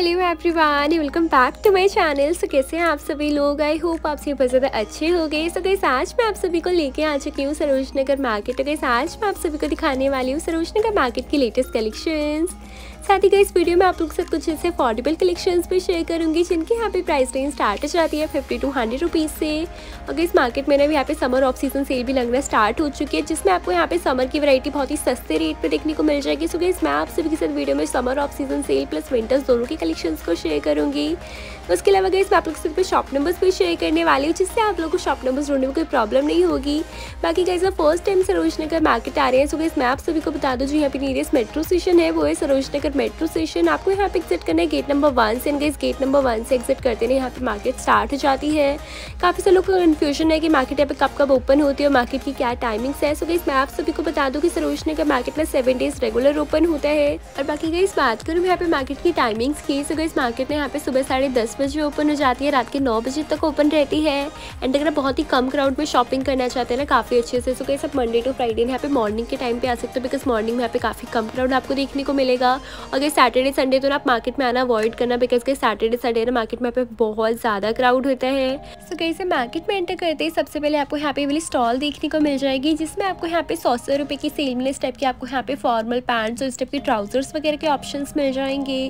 Hello everyone, welcome back to my channel. So कैसे हैं आप सभी लोग? आई होप आप सभी बहुत ज़्यादा अच्छे हो गए सो गई आज मैं आप सभी को लेके आ चुकी हूँ सरोज नगर मार्केट तो गई आज मैं आप सभी को दिखाने वाली हूँ सरोज नगर मार्केट की लेटेस्ट कलेक्शंस साथ ही इस वीडियो में आप लोग साथ कुछ ऐसे अफोर्डेबल कलेक्शंस भी शेयर करूँगी, जिनकी यहाँ पे प्राइस रेंज स्टार्ट हो जाती है फिफ्टी टू हंड्रेड रुपीज़ से। अगर इस मार्केट में भी यहाँ पे समर ऑफ़ सीज़न सेल भी लगना स्टार्ट हो चुकी है, जिसमें आपको यहाँ पे समर की वरायटी बहुत ही सस्ते रेट पे देखने को मिल जाएगी। सो गई मैं आप सभी के साथ वीडियो में summer off season sale plus winters दोनों के कलेक्शन को शेयर करूँगी। उसके अलावा गई मैं आप लोग के साथ शॉप नंबर्स भी शेयर करने वाली हूँ, जिससे आप लोग को शॉप नंबर्स ढूँढने में कोई प्रॉब्लम नहीं होगी। बाकी गई first time Saroj Nagar market आ रहे हैं। सो गई मैं आप सभी को बता दूँ, जो यहाँ पे नियरेस्ट मेट्रो स्टेशन है, वो है सरोज नगर मेट्रो स्टेशन आपको यहाँ पे एग्जिट करना है गेट नंबर वन से इस गेट नंबर वन से एग्जिट करते हैं, यहाँ पे मार्केट स्टार्ट हो जाती है। काफ़ी सारे लोग को कन्फ्यूज़न है कि मार्केट यहाँ पे कब कब ओपन होती है मार्केट की क्या टाइमिंग्स है। सो गई मैं आप सभी को बता दूँ कि सरोजनी का मार्केट में सेवन डेज़ रेगुलर ओपन होता है। और बाकी गई बात करूँ यहाँ पे मार्केट की टाइमिंग्स की सो गई मार्केट में यहाँ पे सुबह साढ़े दस बजे ओपन हो जाती है, रात के नौ बजे तक ओपन रहती है। एंड अगर बहुत ही कम क्राउड में शॉपिंग करना चाहते हैं ना, काफ़ी अच्छे से सो गई सब मंडे टू फ्राइडे यहाँ पे मॉर्निंग के टाइम पे आ सकते हो बिकॉज़ मॉर्निंग में यहाँ पे काफ़ी कम क्राउड आपको देखने को मिलेगा। अगर सैटरडे संडे तो ना आप मार्केट में आना अवॉइड करना बिकॉज़ कहीं सैटरडे संडे ना मार्केट में बहुत ज़्यादा क्राउड होता है। सो कहीं से मार्केट में एंटर करते ही सबसे पहले आपको यहाँ पे वाली स्टॉल देखने को मिल जाएगी जिसमें आपको यहाँ पे सौ सौ रुपये की सेल मिले इस टाइप की आपको यहाँ पे फॉर्मल पैंट्स और इस टाइप के ट्राउजर्स वगैरह के ऑप्शन मिल जाएँगे।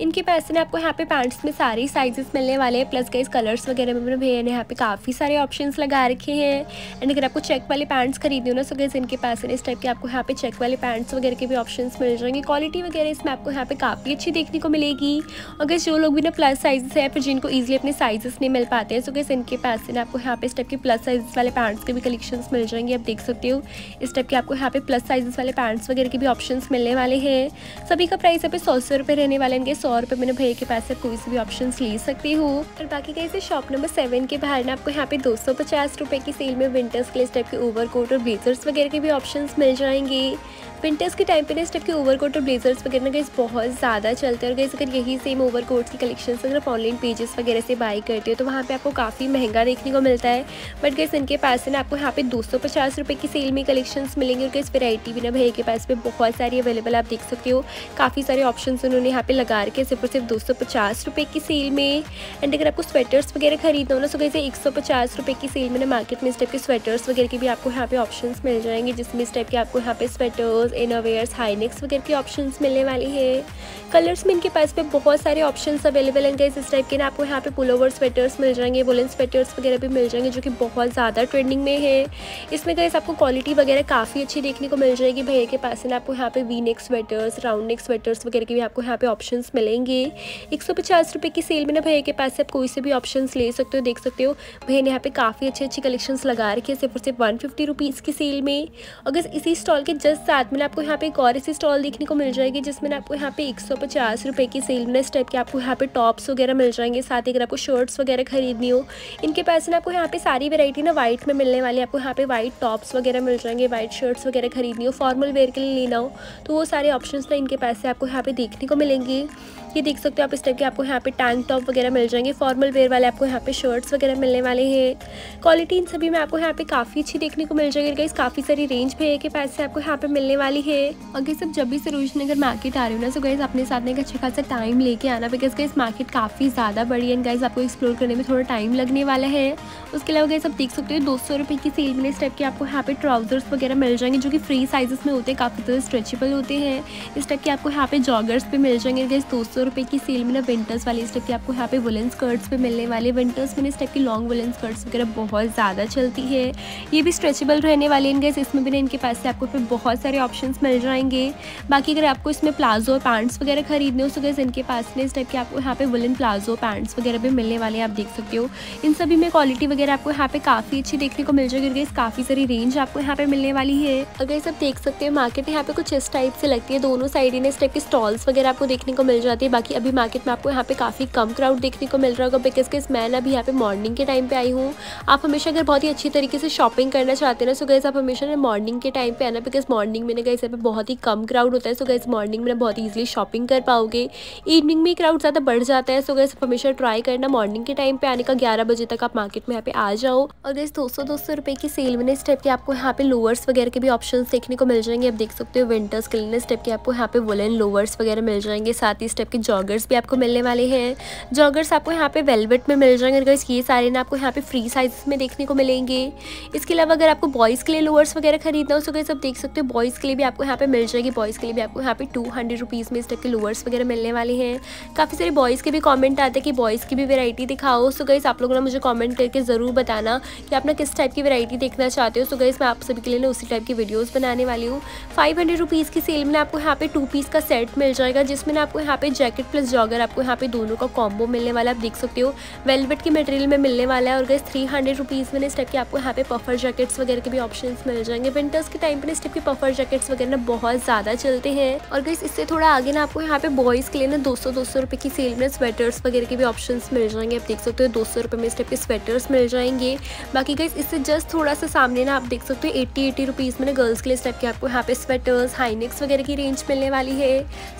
इनके पैसे ना आपको यहाँ पे पैंट्स में सारे साइजेस मिलने वाले हैं प्लस कई कलर्स वगैरह में भैया ने यहाँ पे काफ़ी सारे ऑप्शन लगा रखे हैं। एंड अगर आपको चेक वाले पैंट्स खरीदे हो ना सो गैस इनके पैसे इस टाइप के आपको यहाँ पे चेक वाले पैंट्स वगैरह के भी ऑप्शन मिल जाएँगे। क्वालिटी वगैरह इसमें आपको यहाँ पे काफ़ी अच्छी देखने को मिलेगी। और अगर जो लोग भी ना प्लस साइज़ है, फिर जिनको ईजिली अपने साइजेस नहीं मिल पाते हैं सो कैसे इनके पैसे ना आपको यहाँ पे इस टाइप के प्लस साइज़ वाले पैंट्स के भी कलेक्शन मिल जाएँगे। आप देख सकते हो, इस टाइप के आपको यहाँ पे प्लस साइज़ वाले पैंट्स वगैरह के भी ऑप्शन मिलने वाले हैं। सभी का प्राइस यहाँ पे सौ सौ रुपये रहने वाले हैं। सौ रुपये मैंने भैया के पैसे कोई से भी ऑप्शन ले सकती हूँ। और बाकी कैसे शॉप नंबर सेवन के बाहर ना आपको यहाँ पे दो सौ पचास रुपये की सेल में विंटर्स के लिए इस टाइप के ओवर कोट और ब्लेजर्स वगैरह के भी ऑप्शन मिल जाएँगे। विंटर्स के टाइम पे ना इस टाइप के ओवर कोट और ब्लेजर्स वगैरह ना गैस बहुत ज़्यादा चलते हैं। और गैस अगर यही सेम ओवर कोट्स की कलेक्शन अगर आप ऑनलाइन पेजेस वगैरह से बाई करते हो तो वहाँ पे आपको काफ़ी महँगा देखने को मिलता है। बट गैस इनके पास ना आपको यहाँ पे दो सौ पचास रुपये की सेल में कलेक्शन मिलेंगे और गैस वेराइटी भी ना भैया के पास पे बहुत सारी अवेलेबल आप देख सकते हो। काफ़ी सारे ऑप्शन उन्होंने यहाँ पे लगा रखे सिर्फ़ और सिर्फ़ दो सौ पचास रुपये की सेल में। एंड अगर आपको स्वेटर्स वगैरह खरीदना हो ना तो कैसे एक सौ पचास रुपये की सेल में ना मार्केट में इस टाइप के स्वेटर्स वगैरह के भी आपको यहाँ पे ऑप्शन मिल जाएँगे, जिसमें इस टाइप के आपको यहाँ पे स्वेटर्स इनरवेयर्स हाई हाईनेक्स वगैरह की ऑप्शंस मिलने वाली है। कलर्स में इनके पास पे बहुत सारे ऑप्शंस अवेलेबल हैं गैस इस टाइप के ना आपको यहाँ पे पुलोवर स्वेटर्स मिल जाएँगे वुलन स्वेटर्स वगैरह भी मिल जाएँगे, जो कि बहुत ज़्यादा ट्रेंडिंग में है। इसमें गैस आपको क्वालिटी वगैरह काफ़ी अच्छी देखने को मिल जाएगी। भैया के पास ना आपको यहाँ पे V neck sweaters round neck sweaters वगैरह के भी आपको यहाँ पे ऑप्शन मिलेंगे। एक सौ की सेल में ना भैया के पास से आप कोई से भी ऑप्शन ले सकते हो, देख सकते हो। भैया ने यहाँ पे काफ़ी अच्छी अच्छी कलेक्शन लगा रखी सिर्फ़ और सिर्फ़ वन फिफ्टी की सेल में। अगर इसी स्टॉल के जस्ट साथ में आपको यहाँ पे एक और इसी स्टॉल देखने को मिल जाएगी, जिसमें आपको यहाँ पे एक सौ पचास रुपये की सेल में इस टाइप के आपको यहाँ पे टॉप्स वगैरह मिल जाएँगे। साथ ही अगर आपको शर्ट्स वगैरह खरीदनी हो, इनके पैसे ना आपको यहाँ पे सारी वेराइटी ना वाइट में मिलने वाली आपको यहाँ पे वाइट टॉप्स वगैरह मिल जाएँगे। वाइट शर्ट्स वगैरह खरीदनी हो फॉर्मल वेयर के लिए लेना हो तो वो सारे ऑप्शन ना इनके पैसे आपको यहाँ पे देखने को मिलेंगे। ये देख सकते हो आप इस टाइप के आपको यहाँ पे टैंक टॉप वगैरह मिल जाएँगे फॉर्मल वेयर वाले आपको यहाँ पे शर्ट्स वगैरह मिलने वाले हैं। क्वालिटी इन सभी में आपको यहाँ पे काफ़ी अच्छी देखने को मिल जाएगी गाइस काफ़ी सारी रेंज भी है के पास से आपको यहाँ पे मिलने वाली है। अगर सब जब भी सरोज नगर मार्केट आ रही हो ना तो गाइज़ अपने साथ में अच्छा खासा टाइम लेके आना बिकॉज़ गाइज़ मार्केट काफ़ी ज़्यादा बड़ी है। गाइज़ आपको एक्सप्लोर करने में थोड़ा टाइम लगने वाला है। उसके अलावा गाइज़ आप देख सकते हो दो सौ रुपये की सेल में इस टाइप के आपको यहाँ पे ट्राउजर्स वगैरह मिल जाएँगे, जो कि फ्री साइजेस में होते हैं, काफ़ी ज़्यादा स्ट्रेचेबल होते हैं। इस टाइप के आपको यहाँ पे जॉगर्स भी मिल जाएँगे गाइज़ दो सौ रुपये की सेल में ना विंटर्स वाली इस टाइप की आपको यहाँ पे वुलन स्कर्ट्स भी मिलने वाले। विंटर्स में इस टाइप की लॉन्ग वुलन स्कर्ट्स वगैरह बहुत ज़्यादा चलती है। ये भी स्ट्रेचेबल रहने वाले हैं इसमें भी ना इनके पास से आपको फिर बहुत सारे ऑप्शन मिल जाएँगे। बाकी अगर आपको इसमें प्लाजो और पैंट्स वगैरह खरीदने हो तो गैस इनके पास में इस टाइप के आपको यहाँ पे वुलन प्लाजो पैंट्स वगैरह भी मिलने वाले हैं, आप देख सकते हो। इन सभी में क्वालिटी वगैरह आपको यहाँ पे काफ़ी अच्छी देखने को मिल जाएगी गैस काफ़ी सारी रेंज आपको यहाँ पे मिलने वाली है। अगर सब देख सकते हो मार्केट यहाँ पे कुछ इस टाइप से लगती है, दोनों साइड इस टाइप के स्टॉल्स वगैरह आपको देखने को मिल जाती है। बाकी अभी मार्केट में आपको यहाँ पे काफ़ी कम क्राउड देखने को मिल रहा होगा बिकॉज़ के मैं अभी यहाँ पे मॉर्निंग के टाइम पे आई हूँ। आप हमेशा अगर बहुत ही अच्छी तरीके से शॉपिंग करना चाहते हैं ना सो गैस आप हमेशा ना मॉर्निंग के टाइम पे आना बिकॉज़ मॉर्निंग में ना गैस यहाँ पे बहुत ही कम क्राउड होता है। सो गैस मॉर्निंग में बहुत ईजिली शॉपिंग कर पाओगे। इवनिंग में क्राउड ज़्यादा बढ़ जाता है। सो गैस आप हमेशा ट्राई करना मॉर्निंग के टाइम पे आने का। ग्यारह बजे तक आप मार्केट में यहाँ पे आ जाओ। और गैस दो सौ दो सौ रुपये की सेल में इस टाइप के आपको यहाँ पे लोअर्स वगैरह के भी ऑप्शन देखने को मिल जाएँगे। आप देख सकते हो विंटर्स के लिए इस टाइप के आपको यहाँ पे वुलन लोअर्स वगैरह मिल जाएँगे। साथ ही इस टाइप के जॉगर्स भी आपको मिलने वाले हैं। जॉगर्स आपको यहाँ पे वेलवेट में मिल जाएँगे। गाइस ये सारे ना आपको यहाँ पे फ्री साइज़ में देखने को मिलेंगे। इसके अलावा अगर आपको बॉयज़ के लिए लोअर्स वगैरह खरीदना हो तो गाइस आप देख सकते हो बॉयज़ के लिए भी आपको यहाँ पे मिल जाएगी। बॉयज़ के लिए भी आपको यहाँ पे टू हंड्रेड रुपीज़ में इस टाइप के लोअर्स वगैरह मिलने वाले हैं। काफ़ी सारे बॉयज़ के भी कॉमेंट आते हैं कि बॉयज़ की भी वेराइटी दिखाओ। सो गाइस आप लोगों ने मुझे कॉमेंट करके ज़रूर बताना कि आप ना किस टाइप की वेराइटी देखना चाहते हो। सो गाइस मैं आप सभी के लिए उसी टाइप की वीडियोज़ बनाने वाली हूँ। फाइव हंड्रेड रुपीज़ की सेल में आपको यहाँ पे टू पीस का सेट मिल जाएगा, जिसमें ना आपको यहाँ पे जैकेट प्लस जॉगर आपको यहाँ पे दोनों का कॉम्बो मिलने वाला है। आप देख सकते हो वेलवेट के मटेरियल में मिलने वाला है। और गैस थ्री हंड्रेड रुपीज़ में इस टाइप के आपको यहाँ पे पफर जैकेट्स वगैरह के भी ऑप्शन मिल जाएँगे। विंटर्स के टाइम पर इस टाइप के पफर जैकेट्स वगैरह ना बहुत ज़्यादा चलते हैं। और गैस इससे थोड़ा आगे ना आपको यहाँ पे बॉयज़ के लिए ना दो सौ दो सौ रुपये की सेल में स्वेटर्स वगैरह के भी ऑप्शन मिल जाएँगे। आप देख सकते हो, दो सौ रुपये में इस टाइप के स्वेटर्स मिल जाएँगे। बाकी गैस इससे जस्ट थोड़ा सा सामने ना आप देख सकते हो एट्टी एटी रुपीज़ में गर्ल्स के लिए इस टाइप के आपको यहाँ पे स्वेटर्स हाईनेक्स वगैरह की रेंज मिलने वाली है।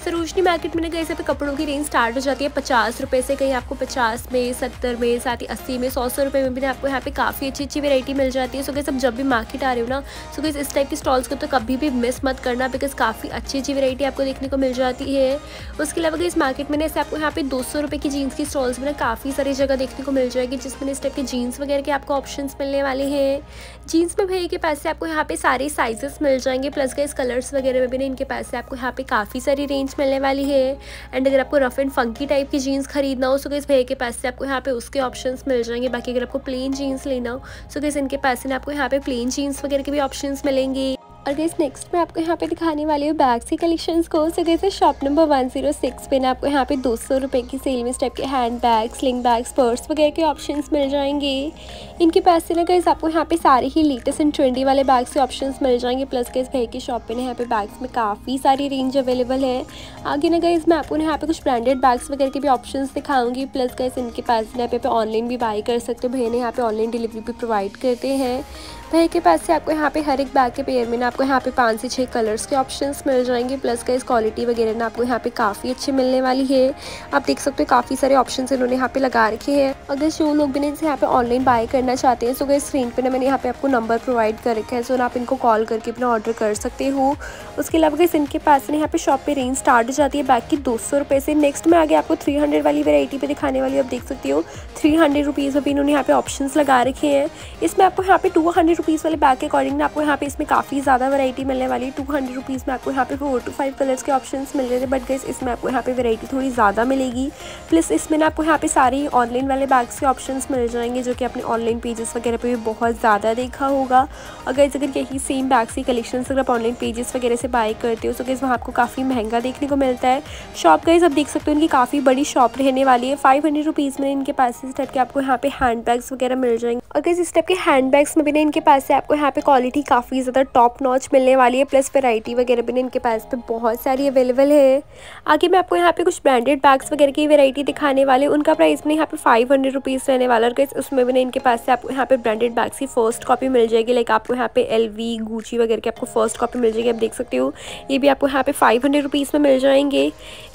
सरोजनी मार्केट में ना गए पे कपड़ों की रेंज स्टार्ट हो जाती है पचास रुपये से कहीं आपको पचास में, सत्तर में साथ ही अस्सी में, सौ सौ रुपये में भी आपको यहाँ पे काफ़ी अच्छी अच्छी वेराइटी मिल जाती है। सो गई सब जब भी मार्केट आ रहे हो ना सो गई इस टाइप की स्टॉल्स को तो कभी भी मिस मत करना बिकॉज़ काफ़ी अच्छी अच्छी वेरायटी आपको देखने को मिल जाती है। उसके अलावा इस मार्केट में ऐसे आपको यहाँ पे दो सौ की जीन्स की स्टॉल्स में ना काफ़ी सारी जगह देखने को मिल जाएगी जिसमें इस टाइप के जीन्स वगैरह के आपको ऑप्शन मिलने वाले हैं। जीन्स में भैया के पास आपको यहाँ पे सारे साइजेस मिल जाएँगे प्लस इस कलर्स वगैरह में भी ना इनके पास आपको यहाँ पे काफ़ी सारी रेंज मिलने वाली है। एंड अगर आपको रफ एंड फंकी टाइप की जीन्स खरीदना हो सो इस भैया के पैसे आपको यहाँ पे उसके ऑप्शन मिल जाएँगे। बाकी अगर आपको प्लेन जीन्स लेना हो सो किस इनके पैसे ने आपको यहाँ पे प्लेन जीन्स वगैरह के भी ऑप्शन मिलेंगे। और गैस नेक्स्ट मैं आपको यहाँ पे दिखाने वाली हूँ बैग्स के कलेक्शंस को। So guys shop number one zero six पे ना आपको यहाँ पे दो सौ रुपये की सेल में इस टाइप के hand bag sling bags purse वगैरह के ऑप्शंस मिल जाएँगे। इनके पास ना गैस आपको यहाँ पे सारे ही लेटेस्ट एंड ट्रेंडी वाले बैग्स के ऑप्शंस मिल जाएँगे। प्लस गैस भाई की शॉप पे ना यहाँ पे बैग्स में काफ़ी सारी रेंज अवेलेबल है। आगे ना गैस मैं आपको यहाँ पे कुछ ब्रांडेड बैग्स वगैरह के भी ऑप्शन दिखाऊँगी। प्लस गैस इनके पास ना यहाँ पे ऑनलाइन भी बाई कर सकते हो। भैया ने यहाँ पे ऑनलाइन डिलीवरी भी प्रोवाइड करते हैं। भैया के पास से आपको यहाँ पे हर एक बैग के पेयर में ना आपको यहाँ पे पाँच से छः कलर्स के ऑप्शंस मिल जाएँगे प्लस का इस क्वालिटी वगैरह ना आपको यहाँ पे काफ़ी अच्छी मिलने वाली है। आप देख सकते हो काफ़ी सारे ऑप्शन इन्होंने यहाँ पे लगा रखे हैं। अगर जो लोग भी इनसे यहाँ पे ऑनलाइन बाय करना चाहते हैं सो गए स्क्रीन पर ना मैंने यहाँ पे आपको नंबर प्रोवाइड कर रखा है सो ना आप इनको कॉल करके अपना ऑर्डर कर सकते हो। उसके अलावा गैस इनके पास ना यहाँ पे शॉप पर रेंज स्टार्ट हो जाती है बैग की दो सौ से नेक्स्ट में आगे आपको थ्री वाली वेराइटी पर दिखाने वाली आप देख सकते हो। थ्री हंड्रेड रुपीज़ अभी इन्होंने यहाँ पे ऑप्शन लगा रखे हैं। इसमें आपको यहाँ पे टू हंड्रेड रुपीज़ वाले बैग के अकॉर्डिंग ना आपको यहाँ पे इसमें काफ़ी ज़्यादा वैरायटी मिलने वाली है। टू हंड्रेड रुपीज़ में आपको यहाँ पे फोर टू फाइव कलर्स के ऑप्शन मिल रहे थे। बट गैस इसमें आपको यहाँ पे वैरायटी थोड़ी ज़्यादा मिलेगी। प्लस इसमें ना आपको यहाँ पे सारी ऑनलाइन वाले बैग्स के ऑप्शन मिल जाएँगे, जो कि अपने ऑनलाइन पेजेस वगैरह पर भी बहुत ज़्यादा देखा होगा। और गैस अगर यही सेम बैग्स की कलेक्शन अगर आप ऑनलाइन पेजेस वगैरह से बाई करते हो तो गैस वहाँ आपको काफ़ी महँगा देखने को मिलता है। शॉप गैस आप देख सकते हो इनकी काफ़ी बड़ी शॉप रहने वाली है। फाइव हंड्रेड रुपीज़ में इनके पास इस टाइप के आपको यहाँ पे हैंड बैग्स वगैरह मिल जाएँगे। गैस इस टाइप के हैंड बैग्स में भी ना इनके पास से आपको यहाँ पे क्वालिटी काफ़ी ज़्यादा टॉप नॉच मिलने वाली है प्लस वेराइटी वगैरह भी इनके पास पे बहुत सारी अवेलेबल है। आगे मैं आपको यहाँ पे कुछ ब्रांडेड बैग्स वगैरह की वेराइटी दिखाने वाले उनका प्राइस में यहाँ पे फाइव हंड्रेड रुपीज़ रहने वाला है उसमें भी इनके पास से आपको यहाँ पे ब्रांडेड बैग्स की फ़र्स्ट कॉपी मिल जाएगी। लाइक आपको यहाँ पे एल वी वगैरह की आपको फ़र्स्ट कॉपी मिल जाएगी, आप देख सकते हो। ये भी आपको यहाँ पे फाइव हंड्रेड रुपीज़ में मिल जाएँगे।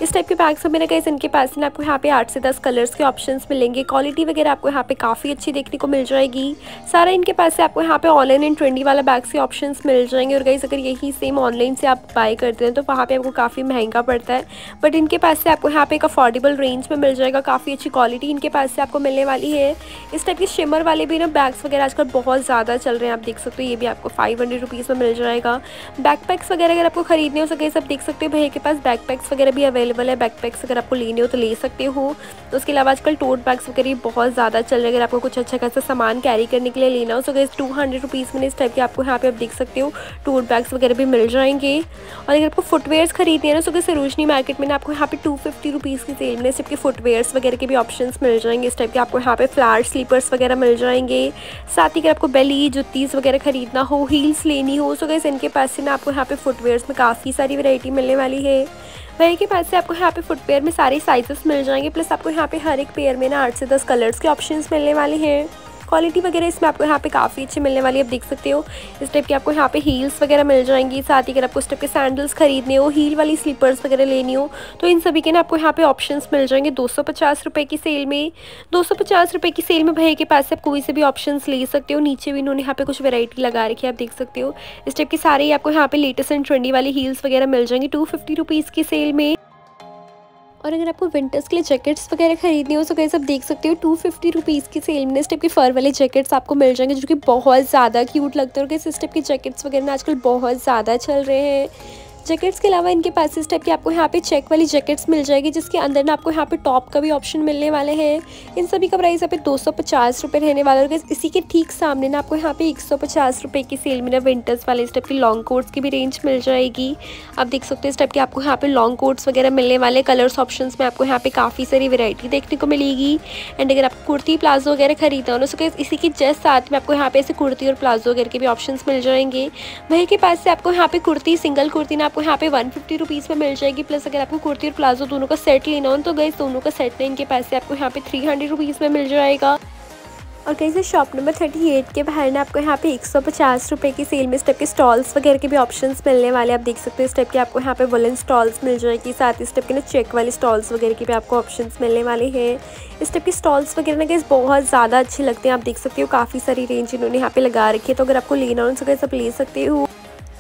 इस टाइप के बैग्स में कैसे इनके पास में आपको यहाँ पे आठ से दस कलर्स के ऑप्शन मिलेंगे। क्वालिटी वगैरह आपको यहाँ पे काफ़ी अच्छी देखने को मिल जाएगी। सारा इनके पास से आपको यहाँ पे ऑनलाइन एंड ट्रेंडी वाला बैग्स के ऑप्शन मिल जाएँगे। और गाइस अगर यही सेम ऑनलाइन से आप बाय करते हैं तो वहाँ पे आपको काफ़ी महँगा पड़ता है। बट इनके पास से आपको यहाँ पे एक अफोर्डेबल रेंज में मिल जाएगा। काफ़ी अच्छी क्वालिटी इनके पास से आपको मिलने वाली है। इस टाइप के शिमर वाले भी ना बैग्स वगैरह आजकल बहुत ज़्यादा चल रहे हैं। आप देख सकते हो, ये भी आपको फाइव हंड्रेड रुपीज़ में मिल जाएगा। बैक पैक्स वगैरह अगर आपको खरीदने हो सके सब देख सकते हो, भैया के पास बैक पैक्स वगैरह भी अवेलेबल है। बैक पैक्स अगर आपको लेने हो तो ले सकते हो। तो उसके अलावा आजकल टोट बैग्स वगैरह बहुत ज़्यादा चल रहे हैं। अगर आपको कुछ अच्छा खासा सामान कैरी करने के लिए लेना हो सके टू हंड्रेड रुपीज़ में इस टाइप के आपको यहाँ पे आप देख सकते हो टोट बैग्स वगैरह भी मिल जाएँगे। और अगर आपको फुटवेयर्स खरीदने हैं ना तो सरोजनी मार्केट में ना आपको यहाँ पे टू फिफ्टी रुपीज़ की सेल में इस टाइप के फुटवेयर्स वगैरह के भी ऑप्शन मिल जाएँगे। इस टाइप के आपको यहाँ पे फ्लार स्लीपर्स वगैरह मिल जाएँगे। साथ ही अगर आपको बेली जुत्तीस वगैरह खरीदना हो हील्स लेनी हो सो गैस इनके पास से ना आपको यहाँ पे फुटवेयर्स में काफ़ी सारी वेराइटी मिलने वाली है। वही के पास से आपको यहाँ पे फुटवेयर में सारे साइजेस मिल जाएँगे प्लस आपको यहाँ पे हर एक पेयर में ना आठ से दस कलर्स के ऑप्शंस मिलने वाले हैं। क्वालिटी वगैरह इसमें आपको यहाँ पे काफ़ी अच्छी मिलने वाली है। आप देख सकते हो, इस टाइप की आपको यहाँ पे हील्स वगैरह मिल जाएँगी। साथ ही अगर आपको इस टाइप के सैंडल्स खरीदने हो हील वाली स्लीपर्स वगैरह लेनी हो तो इन सभी के ना आपको यहाँ पे ऑप्शन मिल जाएँगे। दो सौ की सेल में, दो सौ की सेल में भैया के पास आप कोई से भी ऑप्शन ले सकते हो। नीचे भी इन्होंने यहाँ पे कुछ वेराइटी लगा रखी है, आप देख सकते हो। इस टाइप के सारे आपको यहाँ पे लेटेस्ट एंड ट्रेंडी वाली हील्स वगैरह मिल जाएँगी। टू फिफ्टी की सेल में और अगर आपको विंटर्स के लिए जैकेट्स वगैरह खरीदनी हो तो कैसे आप देख सकते हो टू फिफ्टी रुपीज़ की सेल में इस टाइप के फर वाले जैकेट्स आपको मिल जाएँगे, जो कि बहुत ज़्यादा क्यूट लगते हैं। और इस टाइप के जैकेट्स वगैरह आजकल बहुत ज़्यादा चल रहे हैं। जैकेट्स के अलावा इनके पास इस टाइप की आपको यहाँ पे चेक वाली जैकेट्स मिल जाएगी, जिसके अंदर ना आपको यहाँ पे टॉप का भी ऑप्शन मिलने वाले हैं। इन सभी का प्राइस यहाँ पे दो सौ रहने वाला है। इसी के ठीक सामने ना आपको यहाँ पे एक सौ की सेल में ना विंटर्स वाले इस टाइप की लॉन्ग कोट्स की भी रेंज मिल जाएगी। आप देख सकते हो इस टाइप के आपको यहाँ पे लॉन्ग कोट्स वगैरह मिलने वाले कलर्स ऑप्शन में आपको यहाँ पे काफ़ी सारी वेरायटी देखने को मिलेगी। एंड अगर आपको कुर्ती, प्लाजो वगैरह खरीदना हो तो इसी के जस्ट साथ में आपको यहाँ पे ऐसे कुर्ती और प्लाजो वगैरह के भी ऑप्शन मिल जाएँगे। वही के पास से आपको यहाँ पे कुर्ती सिंगल कुर्ती ना आपको यहाँ पे वन फिफ्टी रुपीज़ में मिल जाएगी प्लस अगर आपको कुर्ती और प्लाजो दोनों का सेट लेना हो तो गई दोनों का सेट ना इनके पैसे आपको यहाँ पे थ्री हंड्रेड रुपीज़ में मिल जाएगा। और कहीं से शॉप नंबर थर्टी एट के बाहर ना आपको यहाँ पे एक सौ पचास रुपये की सेल में इस टाइप के स्टॉल्स वगैरह के भी ऑप्शंस मिलने वाले आप देख सकते हो, इस टाइप के आपको यहाँ पे वुलन स्टॉल्स मिल जाएगी। साथ ही इस टाइप के ना चेक वाले स्टॉल्स वगैरह के भी आपको ऑप्शंस मिलने वाले हैं। इस टाइप के स्टॉल्स वगैरह ना गैस बहुत ज़्यादा अच्छे लगते हैं। आप देख सकते हो, काफ़ी सारी रेंज इन्होंने यहाँ पे लगा रखी है। तो अगर आपको लेना हो तो गैस आप ले सकते हो।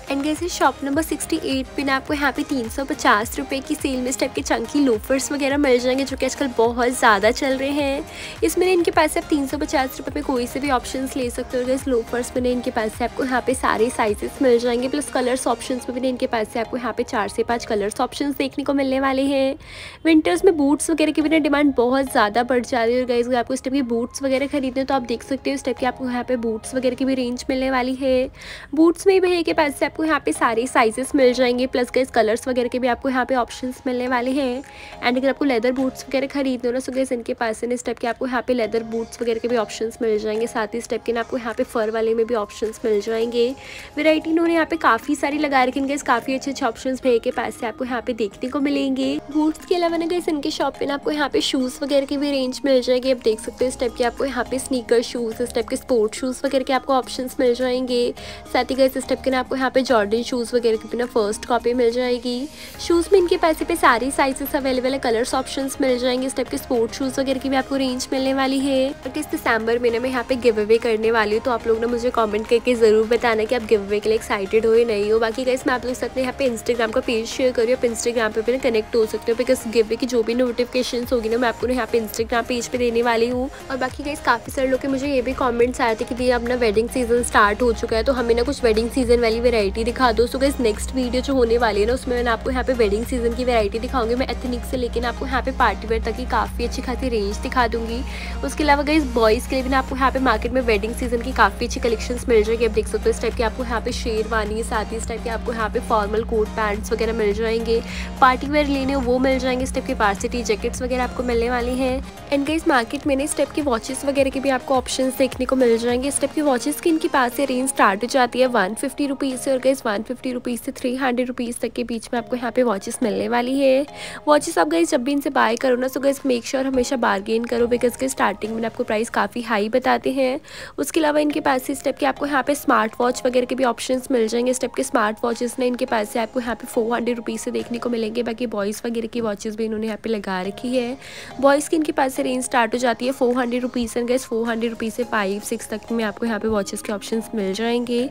एंड गैसे शॉप नंबर 68 पे ना आपको यहाँ पे तीन सौ पचास रुपये की सेल में इस टाइप के चंकी लोफर्स वगैरह मिल जाएँगे, जो कि आजकल बहुत ज़्यादा चल रहे हैं। इसमें इनके पास से आप तीन सौ पचास रुपये में कोई से भी ऑप्शंस ले सकते हो। इस लोफर्स में इनके पास से आपको यहाँ पे सारे साइजेस मिल जाएँगे प्लस कलर्स ऑप्शन में भी इनके पास से आपको यहाँ पे चार से पाँच कलर्स ऑप्शन देखने को मिलने वाले हैं। विंटर्स में बूट्स वगैरह की भी ना डिमांड बहुत ज़्यादा बढ़ जा रही है। और अगर आपको इस टाइप के बूट्स वगैरह खरीदने तो आप देख सकते हो इस टाइप के आपको यहाँ पे बूट्स वगैरह की भी रेंज मिलने वाली है। बूट्स में भी के पास से आपको यहाँ पे सारे साइजेस मिल जाएँगे प्लस गैस कलर्स वगैरह के भी आपको यहाँ पे ऑप्शंस मिलने वाले हैं। एंड अगर आपको लेदर बूट्स वगैरह खरीदने हो ना सो गैस इनके पास इस टाइप के आपको यहाँ पे लेदर बूट्स वगैरह के भी ऑप्शन मिल जाएँगे। साथ ही इस टाइप के ना आपको यहाँ पे फर वाले में भी ऑप्शन मिल जाएँगे। वेराइटी इन्होंने यहाँ पे काफ़ी सारी लगा रखी इनके काफ़ी अच्छे अच्छे ऑप्शन भैया के पास से आपको यहाँ पे देखने को मिलेंगे। बूट्स के अलावा ना गैस इनके शॉप पे ना आपको यहाँ पे शूज़ वगैरह की भी रेंज मिल जाएगी। आप देख सकते हो इस टाइप के आपको यहाँ पे स्नीकर शूज़ इस टाइप के स्पोर्ट शूज़ वगैरह के आपको ऑप्शन मिल जाएँगे। साथ ही गैस इस टाइप के ना आपको यहाँ पे जॉर्डन शूज़ वगैरह के बिना फ़र्स्ट कॉपी मिल जाएगी। शूज़ में इनके पैसे पे सारी साइजेस अवेलेबल है कलर्स ऑप्शंस मिल जाएँगे। इस टाइप के स्पोर्ट शूज़ वगैरह की भी आपको रेंज मिलने वाली है। इस दिसंबर महीने में यहाँ पे गिव अवे करने वाली हूँ तो आप लोग ना मुझे कॉमेंट करके ज़रूर बताना कि आप गिव अवे के लिए एक्साइटेड हो या नहीं हो। बाकी गाइस मैं आप लोग सकते हैं यहाँ पे इंस्टाग्राम का पेज शेयर करिए आप इंस्टाग्राम पे भी कनेक्ट हो सकते हो। बिकॉज़ गिव अवे की जो भी नोटिफिकेशन होगी ना, मैं आपको यहाँ पे इंस्टाग्राम पेज पे देने वाली हूँ। और बाकी गाइस काफ़ी सारे लोग मुझे ये भी कॉमेंट्स आए थे कि अपना वेडिंग सीज़न स्टार्ट हो चुका है तो हमें ना कुछ वेडिंग सीज़न वाली वेराइटी दिखा दो। सो गाइस नेक्स्ट वीडियो जो होने वाली है ना, उसमें मैंने आपको यहाँ पे वेडिंग सीज़न की वैरायटी दिखाऊँगी। मैं एथनिक से लेकिन आपको यहाँ पे पार्टी वेयर तक की काफ़ी अच्छी खासी रेंज दिखा दूँगी। उसके अलावा गई बॉयज़ के लिए भी ना आपको यहाँ पे मार्केट में वेडिंग सीज़न की काफ़ी अच्छी कलेक्शन मिल जाएगी। आप देख सकते हो इस टाइप के आपको यहाँ पे शेरवानी, साथ ही इस टाइप के आपको यहाँ पे फॉर्मल कोट पैंट्स वगैरह मिल जाएँगे। पार्टी वेयर लेने वो मिल जाएँगे, इस टाइप के पार्सिटी जैकेट्स वगैरह आपको मिलने वाली हैं। एंड गई मार्केट में इस टाइप के वॉचेस वगैरह के भी आपको ऑप्शन देखने को मिल जाएँगे। इस टाइप के वॉचेस की इनके पास से रेंज स्टार्ट हो जाती है। वन फिफ्टी रुपीज़ से और गई वन फिफ्टी रुपीज़ से थ्री हंड्रेड रुपीज़ तक के बीच में आपको यहाँ पे वॉचेस मिलने वाली है। वॉचेस आप गई जब भी इनसे बाय करो ना सो गई मेक श्योर हमेशा बार्गेन करो बिकॉज़ के स्टार्टिंग में आपको प्राइस काफ़ी हाई बताते हैं। उसके अलावा इनके पास से स्टेप के आपको यहाँ पे स्मार्ट वॉच वगैरह के भी ऑप्शन मिल जाएँगे। स्टेप के स्मार्ट वॉचेस ने इनके पास से आपको यहाँ पे फोर हंड्रेड रुपीज़ से देखने को मिलेंगे। बाकी बॉयज़ वगैरह की वॉचेस भी इन्होंने यहाँ पे लगा रखी है। बॉयज़ की इनके पास से रेंज स्टार्ट हो जाती है four hundred rupees and guys four hundred rupees से फाइव सिक्स तक में आपको यहाँ पे वॉचेस के ऑप्शन मिल जाएँगे।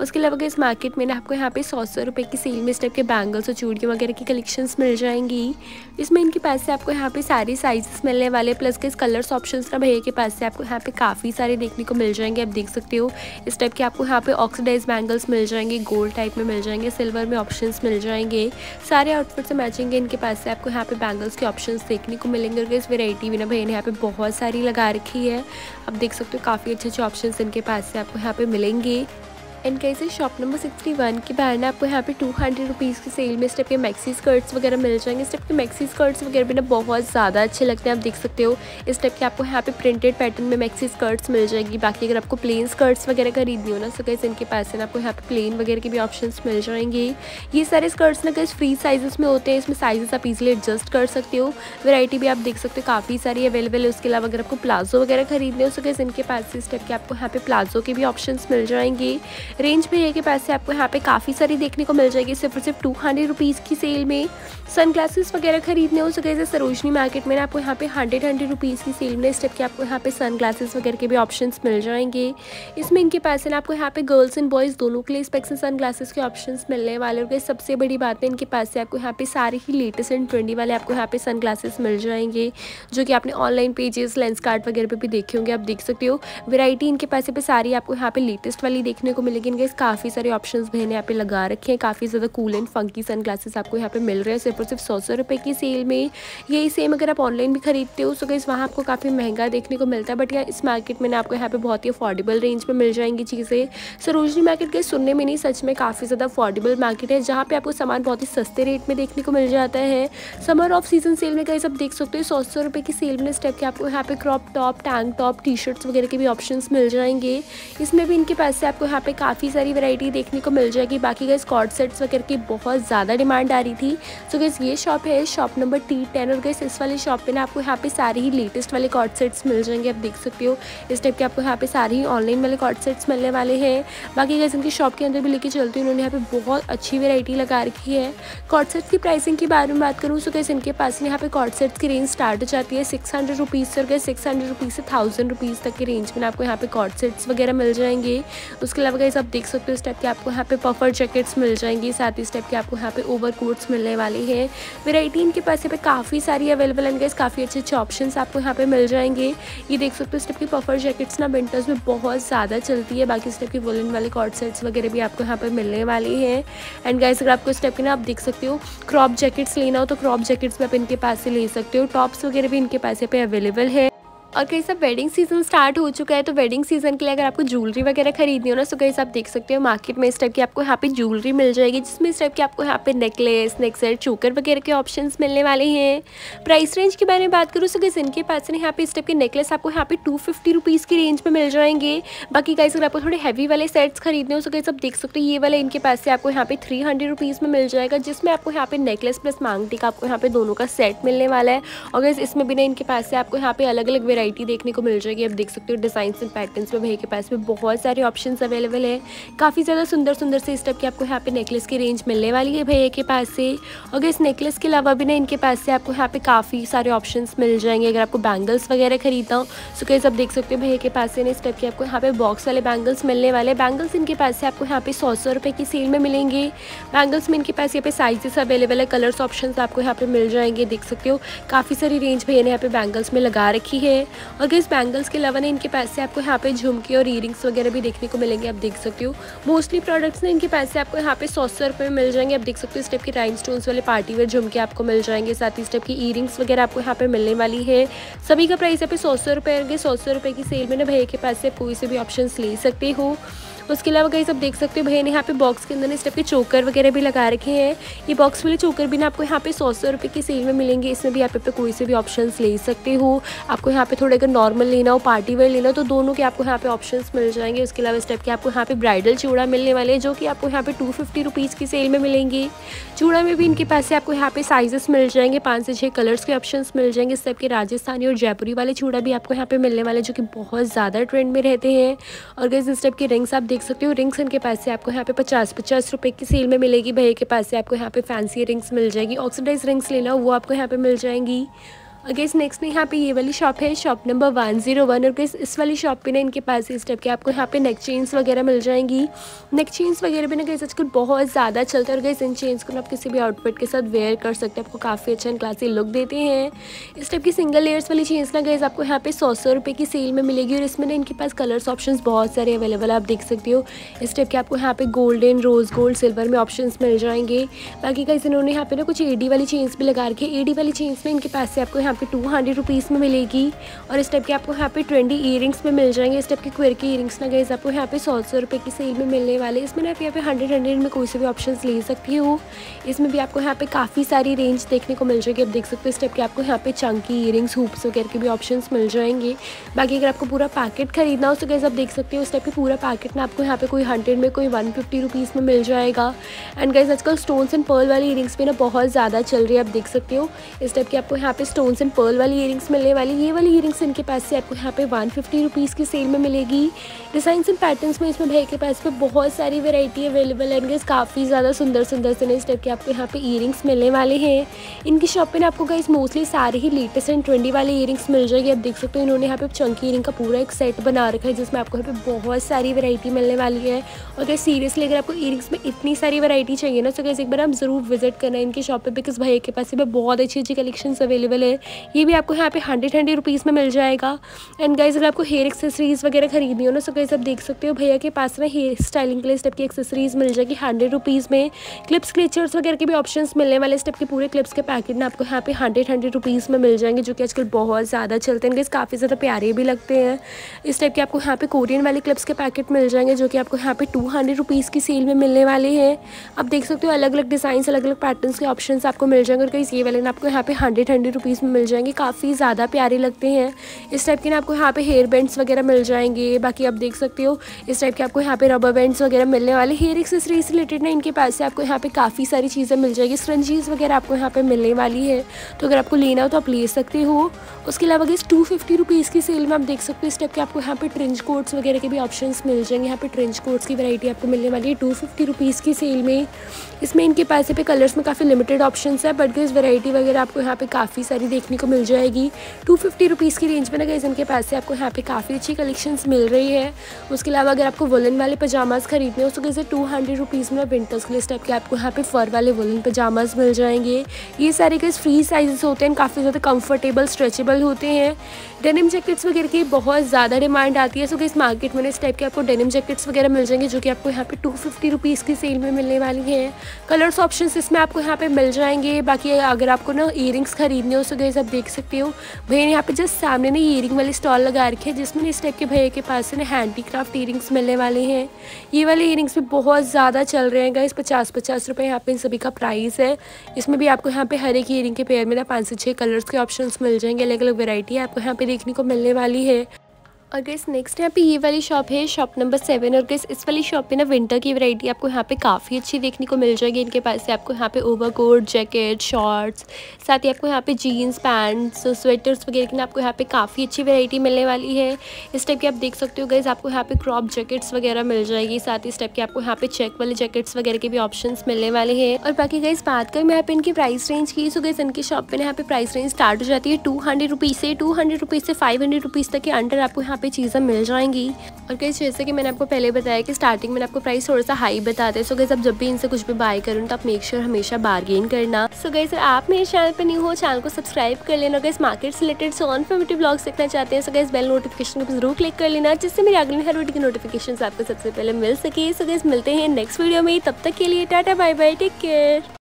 उसके अलावा इस मार्केट में ना आपको यहाँ पे सौ सौ रुपये की सेल में इस टाइप के बैंगल्स और चूड़ियों वगैरह की कलेक्शंस मिल जाएँगी। इसमें इनके पास से आपको यहाँ पे सारी साइजेस मिलने वाले प्लस के कलर्स ऑप्शंस ना भैया के पास से आपको यहाँ पे काफ़ी सारे देखने को मिल जाएँगे, आप देख सकते हो। इस टाइप के आपको यहाँ पे ऑक्सीडाइज बैंगल्स मिल जाएँगे गोल्ड टाइप में मिल जाएँगे सिल्वर में ऑप्शन मिल जाएँगे। सारे आउटफिट से मैचिंग इनके पास से, आपको यहाँ पे बैंगल्स के ऑप्शन देखने को मिलेंगे। और इस वेराइटी भी ना भैया ने यहाँ पे बहुत सारी लगा रखी है। आप देख सकते हो काफ़ी अच्छे अच्छे ऑप्शन इनके पास से आपको यहाँ पे मिलेंगे। एंड कैसे शॉप नंबर सिक्सटी वन के बाहर ना आपको यहाँ पे टू हंड्रेड रुपीज़ की सेल में इस टाइप के मैक्सी स्कर्ट्स वगैरह मिल जाएँगे। इस टाइप के मैक्सी स्कर्ट्स वगैरह भी ना बहुत ज़्यादा अच्छे लगते हैं, आप देख सकते हो। इस टाइप के आपको यहाँ पे प्रिंटेड पैटर्न में मैक्सी स्कर्ट्स मिल जाएगी। बाकी अगर आपको प्लेन स्कर्ट्स वगैरह खरीदनी हो ना सो कैसे इनके पास है ना आपको यहाँ पे प्लेन वगैरह के भी ऑप्शन मिल जाएँगे। ये सारे स्कर्ट्स ना कैसे फ्री साइजेस में होते हैं, इसमें साइजेस आप इजिली एडजस्ट कर सकते हो। वेराइटी भी आप देख सकते हो, काफ़ी सारी अवेलेबल है। उसके अलावा अगर आपको प्लाजो वगैरह खरीदने हो सो कैसे इनके पास इस टाइप के आपको यहाँ पे प्लाजो के भी ऑप्शन मिल जाएँगे। रेंज भैया के पास आपको यहाँ पे काफ़ी सारी देखने को मिल जाएगी। सिर्फ़ और सिर्फ़ टू हंड्रेड रुपीज़ की सेल में सन ग्लासेस वगैरह खरीदने हो सके जैसे सरोजनी मार्केट में आपको यहाँ पे हंड्रेड हंड्रेड रुपीज़ की सेल में इस टाइप के आपको यहाँ पे सन ग्लासेस वगैरह के भी ऑप्शन मिल जाएँगे। इसमें इनके पास ना आपको यहाँ पे गर्ल्स एंड बॉयज़ दोनों के लिए स्पेक्स सन ग्लासेस के ऑप्शन मिलने वाले और सबसे बड़ी बात है, इनके पास आपको यहाँ पे सारे ही लेटेस्ट एंड ट्रेंडी वाले आपको यहाँ पे सन ग्लासेस मिल जाएँगे, जो कि आपने ऑनलाइन पेजेस लेंस कार्ड वगैरह पर भी देखे होंगे, आप देख सकते हो। वेराइटी इनके पास पर सारी आपको यहाँ पे लेटेस्ट वाली देखने को मिलेगी। इनके काफ़ी सारे ऑप्शन बहने यहाँ पे लगा रखे हैं। काफ़ी ज़्यादा cool and funky sunglasses आपको यहाँ पे मिल रहे हैं। सिर्फ़ और सिर्फ़ सौ सौ रुपये की सेल में यही सेम अगर आप ऑनलाइन भी खरीदते हो तो गैस वहाँ आपको काफ़ी महँगा देखने को मिलता है। बट यार, इस मार्केट में आपको यहाँ पे बहुत ही अफोर्डेबल रेंज में मिल जाएँगी चीज़ें। सरोजनी मार्केट के सुनने में नहीं, सच में काफ़ी ज़्यादा अफोर्डेबल मार्केट है, जहाँ पे आपको सामान बहुत ही सस्ते रेट में देखने को मिल जाता है। समर ऑफ़ सीज़न सेल में कहीं आप देख सकते हो, सौ सौ रुपये की सेल में स्टेप के आपको यहाँ पे crop top tank top T shirts वगैरह के भी ऑप्शन मिल जाएँगे। इसमें भी इनके पास आपको यहाँ पे काफ़ी सारी वैरायटी देखने को मिल जाएगी। बाकी गैस कॉर्ड सेट्स वगैरह की बहुत ज़्यादा डिमांड आ रही थी। सो गैस ये शॉप है शॉप नंबर टी टेन और गैस इस वाली शॉप पे ना आपको यहाँ पे सारे ही लेटेस्ट वाले कॉर्ड सेट्स मिल जाएँगे, आप देख सकते हो। इस टाइप के आपको यहाँ पे सारे ही ऑनलाइन वाले कॉर्ड सेट्स मिलने वाले हैं। बाकी गैस इनकी शॉप के अंदर भी लेके चलती हूँ उन्होंने यहाँ पे बहुत अच्छी वेरायटी लगा रखी है। कॉर्ड सेट्स की प्राइसिंग के बारे में बात करूँ सो गैस इनके पास यहाँ पे कॉर्ड सेट्स की रेंज स्टार्ट हो जाती है। सिक्स हंड्रेड रुपीज़ से और गैस सिक्स हंड्रेड रुपीज़ से थाउज़ेंड रुपीज़ तक की रेंज में आपको यहाँ पे कॉर्ड सेट्स वगैरह मिल जाएँगे। उसके अलावा गैस आप देख सकते हो इस टाइप के आपको यहाँ पे पफर जैकेट्स मिल जाएँगी, साथ ही इस टाइप के आपको यहाँ पे ओवर कोट्स मिलने वाले हैं। वेराइटी इनके पास यहाँ पे काफ़ी सारी अवेलेबल है गैस काफ़ी अच्छे अच्छे ऑप्शन आपको यहाँ पे मिल जाएँगे। ये देख सकते हो इस टाइप की पफर जैकेट्स ना विंटर्स में बहुत ज़्यादा चलती है, बाकी इस टाइप की वुलन वाले कॉर्ड सेट्स वगैरह भी आपको यहाँ पर मिलने वाली हैं। एंड गैस अगर आपको इस टाइप के ना आप देख सकते हो क्रॉप जैकेट्स लेना हो तो क्रॉप जैकेट्स भी आप इनके पास से ले सकते हो टॉप्स वगैरह भी इनके पास यहाँ पे अवेलेबल है। और कहीं सब वेडिंग सीज़न स्टार्ट हो चुका है तो वेडिंग सीज़न के लिए अगर आपको ज्वेलरी वगैरह खरीदनी हो ना तो कहीं आप देख सकते हो मार्केट में इस टाइप की आपको यहाँ पे ज्वेलरी मिल जाएगी, जिसमें इस टाइप की आपको यहाँ पे नेकलेस नेकसेट चोकर वगैरह के ऑप्शन मिलने वाले हैं। प्राइस रेंज के बारे में बात करूँ तो कैसे इनके पास ना यहाँ पे इस टाइप के नेकलेस आपको यहाँ पे टू रुपीज़ की रेंज में मिल जाएँगे। बाकी गाइस अगर आपको थोड़े हैवी वाले सेट्स खरीदने हो तो कैसे आप देख सकते हो ये वाले इनके पास से आपको यहाँ पे थ्री हंड्रेड में मिल जाएगा, जिसमें आपको यहाँ पे नेकलेस प्लस मांगटी का आपको यहाँ पे दोनों का सेट मिलने वाला है। और इसमें भी ना इनके पास से आपको यहाँ पे अलग अलग वेराइटी देखने को मिल जाएगी। आप देख सकते हो डिज़ाइन एंड पैटर्न्स में भैया के पास में बहुत सारे ऑप्शंस अवेलेबल है। काफ़ी ज़्यादा सुंदर सुंदर से इस टाइप की आपको यहाँ पे नेकलेस की रेंज मिलने वाली है भैया के पास से। अगर इस नेकलेस के अलावा भी ना इनके पास से आपको यहाँ पे काफ़ी सारे ऑप्शन मिल जाएँगे। अगर आपको बैंगल्स वगैरह खरीदना हो तो कैसे आप देख सकते हो भैया के पास से ना इस टाइप के आपको यहाँ पे बॉक्स वाले बैंगल्स मिलने वाले बैंगल्स इनके पास से आपको यहाँ पे सौ सौ रुपये की सेल में मिलेंगे। बैंगल्स में इनके पास यहाँ पे साइजेस अवेलेबल है कलर्स ऑप्शन आपको यहाँ पे मिल जाएँगे। देख सकते हो, काफ़ी सारी रेंज भैया ने यहाँ पे बैंगल्स में लगा रखी है। और इस बैंगल्स के अलावा ना इनके पैसे आपको यहाँ पे झुमके और ईयरिंग्स वगैरह भी देखने को मिलेंगे, आप देख सकते हो। मोस्टली प्रोडक्ट्स ना इनके पैसे आपको यहाँ पे सौ सौ रुपये में मिल जाएँगे। आप देख सकते हो इस टाइप के टाइम स्टोन्स वाले पार्टी वेयर झुमके आपको मिल जाएँगे। साथ ही इस टाइप की ईयरिंग्स वगैरह आपको यहाँ पे मिलने वाली है। सभी का प्राइस यहाँ पे सौ सौ रुपये सौ सौ की सेल में ना भैया के पैसे से कोई से भी ऑप्शन ले सकते हो। उसके अलावा कहीं सब देख सकते हो भैया ने यहाँ पे बॉक्स के अंदर इस टाइप के चोकर वगैरह भी लगा रखे हैं। ये बॉक्स वाले चोकर भी ना आपको यहाँ पे सौ सौ रुपये की सेल में मिलेंगे। इसमें भी आप कोई से भी ऑप्शन ले सकते हो। आपको यहाँ पे थोड़े अगर नॉर्मल लेना हो पार्टी वेयर लेना हो तो दोनों के आपको यहाँ पे ऑप्शन मिल जाएँगे। उसके अलावा इस टाइप के आपको यहाँ पे ब्राइडल चूड़ा मिलने वाले हैं, जो कि आपको यहाँ पे टू फिफ्टी की सेल में मिलेंगे। चूड़ा में भी इनके पास आपको यहाँ पे साइजेस मिल जाएँगे। पाँच से छः कलर्स के ऑप्शन मिल जाएँगे। इस टाइप के राजस्थानी और जयपुरी वाले चूड़ा भी आपको यहाँ पे मिलने वाले जो कि बहुत ज़्यादा ट्रेंड में रहते हैं। और गैस इस टाइप के रिंग्स आप देख सकते हो रिंग्स इनके पास से आपको यहाँ पे पचास पचास रुपए की सेल में मिलेगी। भैया के पास से आपको यहाँ पे फैंसी रिंग्स मिल जाएगी। ऑक्सीडाइज रिंग्स लेना, वो आपको यहाँ पे मिल जाएँगी। अगेस नेक्स्ट में यहाँ पे ये वाली शॉप है shop number one zero one और गैस इस वाली शॉप पे ना इनके पास इस टाइप के आपको यहाँ पे नेक चेन्स वगैरह मिल जाएँगी। नेक चेन्स वगैरह भी ना गैस आजकल बहुत ज़्यादा चलता है और गैस इन चेन्स को ना आप किसी भी आउटफिट के साथ वेयर कर सकते हैं। आपको काफ़ी अच्छा क्लासी लुक देते हैं। इस टाइप की सिंगल लेयर्स वाली चेन्स ना गैस आपको यहाँ पे सौ सौ रुपये की सेल में मिलेगी, और इसमें ना इनके पास कलर्स ऑप्शन बहुत सारे अवेलेबल आप देख सकते हो। इस टाइप के आपको यहाँ पे गोल्डन रोज़ गोल्ड सिल्वर में ऑप्शन मिल जाएँगे। बाकी का इन्होंने यहाँ पे ना कुछ एडी वाली चेन्स भी लगा रखी है। एडी वाली चेन्स में इनके पास से आपको यहाँ पे टू हंड्रेड रुपीज़ में मिलेगी और इस टाइप के आपको यहाँ पे ट्वेंटी इयर में मिल जाएँगे। इस टाइप के क्वेर के इयर ना गए आपको यहाँ पे सौ सौ रुपये की सेल में मिलने वाले। इसमें ना आप यहाँ पे हंड्रेड हंड्रेड में कोई से भी ऑप्शन ले सकती हो। इसमें भी आपको यहाँ पे काफ़ी सारी रेंज देखने को मिल जाएगी। आप देख सकते हो इस टाइप के आपको यहाँ पे चंकी इयर हुप्स वगैरह के भी ऑप्शन मिल जाएँगे। बाकी अगर आपको पूरा पैकेट खरीदना हो तो गैस आप देख सकते हो इस टाइप के पूरा पैकेट ना आपको यहाँ पे कोई हंड्रेड में कोई वन फिफ्टी रुपीज़ में मिल जाएगा। एंड गाइज़ आजकल स्टोन्स एंड पर्ल वाली इयरिंग्स भी ना बहुत ज़्यादा चल रही है, आप देख सकते हो। इस टाइप के आपको यहाँ पे स्टोन्स एंड पर्ल वाली इयरिंग्स मिलने वाली, ये वाली इयरिंग्स इनके पास से आपको यहाँ पे वन फिफ्टी रुपीज़ की सेल में मिलेगी। डिज़ाइन एंड पैटर्न्स में इसमें भाई के पास पे बहुत सारी वेराइटी अवेलेबल है इनके काफ़ी ज़्यादा सुंदर सुंदर से इस टाइप के आपको यहाँ पे इयरिंग्स मिलने वाले हैं। इनकी शॉप पे ना आपको गाइस मोस्टली सारे ही लेटेस्ट एंड ट्रेंडी वाले इयरिंग्स मिल जाएगी। आप देख सकते हो इन्होंने यहाँ पे चंकी ईयरिंग का पूरा एक सेट बना रखा है, जिसमें आपको यहाँ पे बहुत सारी वेराइटी मिलने वाली है। और अगर सीरियसली अगर आपको इयरिंग्स में इतनी सारी वेराइटी चाहिए ना तो कैसे एक बार आप ज़रूर विज़िट करना इनकी शॉप पर बिकॉज़ भैया के पास भी बहुत अच्छी अच्छी कलेक्शन अवेलेबल है। ये भी आपको यहाँ पे हंड्रेड हंड्रेड रुपीज़ में मिल जाएगा। एंड गाइज़ अगर आपको हेयर एक्सेसरीज़ वगैरह खरीदनी हो ना तो कैसे आप देख सकते हो भैया के पास में हेयर स्टाइलिंग के लिए स्टेप की एक्सेसरीज़ मिल जाएगी हंड्रेड रुपीज़ में। क्लिप्स क्लेचर्स वगैरह के भी ऑप्शन मिलने वाले स्टेप के पूरे क्लिप्स के पैकेट ना आपको यहाँ पे हंड्रेड हंड्रेड रुपीज़ में मिल जाएँगे, जो कि आजकल बहुत ज़्यादा चलते हैं। गाइज़ काफ़ी ज़्यादा प्यारे भी लगते हैं। इस टाइप के आपको यहाँ पे कोरियन वाले क्लिप्स के पैकेट मिल जाएँगे, जो कि आपको यहाँ पे टू हंड्रेड रुपीज़ की सेल में मिलने वाले हैं। आप देख सकते हो अलग अलग डिज़ाइन अलग अलग पैटर्न के ऑप्शन आपको मिल जाएँगे। और कहीं ये वाले ना आपको यहाँ पे हंड्रेड हंड्रेड रुपीज़ में मिल जाएँगे, काफ़ी ज़्यादा प्यारे लगते हैं। इस टाइप के ना आपको यहाँ पे हेयर बैंड्स वगैरह मिल जाएँगे, बाकी आप देख सकते हो, इस टाइप के आपको यहाँ पे रबर बैंड्स वगैरह मिलने वाले। हेयर एक्सेसरीज रिलेटेड ना इनके पास से आपको यहाँ पे काफ़ी सारी चीज़ें मिल जाएगी। स्क्रंजीज वगैरह आपको यहाँ पे मिलने वाली है तो अगर आपको लेना हो तो आप ले सकते हो। उसके अलावा इस टू फिफ्टी रुपीज़ की सेल में आप देख सकते हो, इस टाइप के आपको यहाँ पे ट्रेंच कोट्स वगैरह के भी ऑप्शन मिल जाएँगे। यहाँ पे ट्रेंच कोट्स की वरायटी आपको मिलने वाली है टू फिफ्टी रुपीज़ की सेल में। इसमें इनके पास पे कलर्स में काफ़ी लिमिटेड ऑप्शन है बट इस वैरायटी वगैरह आपको यहाँ पे काफ़ी सारी देखने को मिल जाएगी। टू फिफ्टी रुपीज़ की रेंज में ना गई इनके पास से आपको यहाँ पे काफ़ी अच्छी कलेक्शन मिल रही है। उसके अलावा अगर आपको वुलन वाले पजामाज खरीदने हो तो कैसे टू हंड्रेड रुपीज़ में विंटर्स के लिए टाइप के आपको यहाँ पे फर वाले वुलन पजामाज मिल जाएँगे। ये सारे के फ्री साइजेस होते हैं काफ़ी ज़्यादा कंफर्टेबल स्ट्रेचेबल होते हैं। डेनिम जैकेट्स वगैरह की बहुत ज़्यादा डिमांड आती है। सो इस मार्केट में इस टाइप के आपको डेनिम जैकेट्स वगैरह मिल जाएँगे, जो कि आपको यहाँ पे टू फिफ्टी रुपीज़ की सेल में मिलने वाली हैं। कलर्स ऑप्शन इसमें आपको यहाँ पे मिल जाएँगे। बाकी अगर आपको ना इयर खरीदने हो सो गए आप देख सकते हो। भैया यहाँ पे जस्ट सामने ना ईयरिंग वाले स्टॉल लगा रखे हैं, जिसमें इस टाइप के भैया के पास से ना हैंडी क्राफ्ट ईयरिंग्स मिलने वाले हैं। ये वाले ईयरिंग्स भी बहुत ज़्यादा चल रहे हैं गाइज़ पचास पचास रुपये यहाँ पे इन सभी का प्राइस है। इसमें भी आपको यहाँ पे हर एक ईयरिंग के पेयर में ना पाँच से छः कलर्स के ऑप्शन मिल जाएँगे। अलग अलग वेराइटी आपको यहाँ पे देखने को मिलने वाली है। और गैस नेक्स्ट यहाँ पे ये वाली शॉप है शॉप नंबर सेवन और गैस इस वाली शॉप पे ना विंटर की वैरायटी आपको यहाँ पे काफ़ी अच्छी देखने को मिल जाएगी इनके पास से आपको यहाँ पे ओवर कोट जैकेट शॉर्ट्स साथ ही आपको यहाँ पे जीन्स पैंट्स स्वेटर्स वगैरह की ना आपको यहाँ पे काफ़ी अच्छी वेराइटी मिलने वाली है इस टाइप की आप देख सकते हो गैस आपको यहाँ पे क्रॉप जैकेट्स वगैरह मिल जाएगी साथ ही इस टाइप के आपको यहाँ पे चेक वाले जैकेट्स वगैरह के भी ऑप्शन मिलने वाले हैं और बाकी गैस बात करें मैं यहाँ पे इनकी प्राइस रेंज की सो गैस इनकी शॉप पे यहाँ पे प्राइस रेंज स्टार्ट हो जाती है टू हंड्रेड से टू हंड्रेड से फाइव हंड्रेड तक के अंडर आपको यहाँ पे चीज़ें मिल जाएँगी। और कई जैसे कि मैंने आपको पहले बताया कि स्टार्टिंग में आपको प्राइस थोड़ा सा हाई बताते हैं सो गई जब भी इनसे कुछ भी बाय करूँ तो आप मेक श्योर हमेशा बार्गेन करना। सो गई सर आप मेरे चैनल पर न्यू हो चैनल को सब्सक्राइब कर लेना। इस मार्केट से रिलेटेड सो इन्फॉर्मेटिव ब्लॉग्स देखना चाहते हैं सो गैस बेल नोटिफिकेशन को ज़रूर क्लिक कर लेना, जिससे मेरी अगली हर वीडियो की नोटिफिकेशन आपको सबसे पहले मिल सके। सो गैस मिलते हैं नेक्स्ट वीडियो में। तब तक के लिए tata bye bye take care